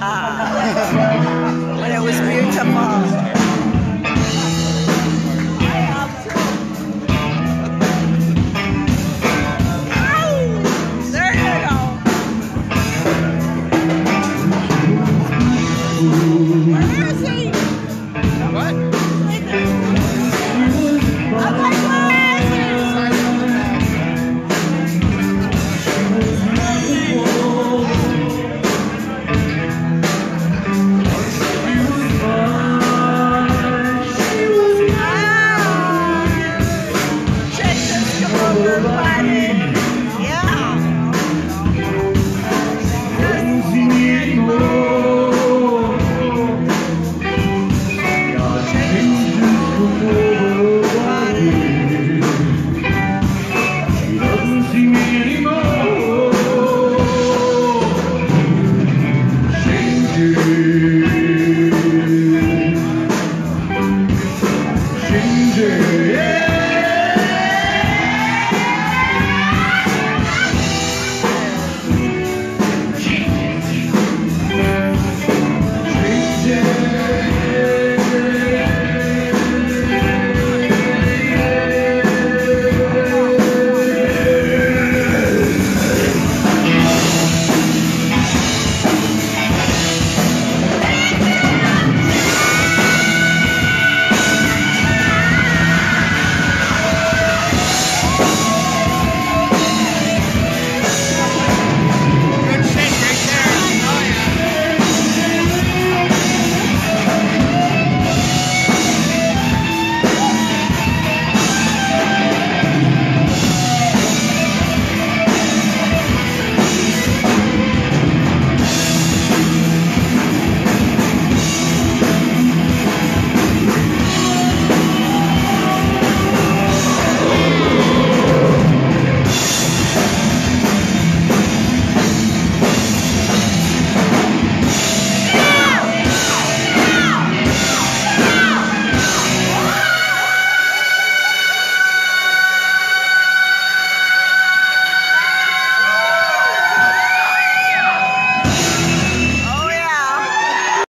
but it was beautiful. Daddy.